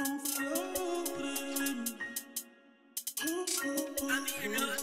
I'm here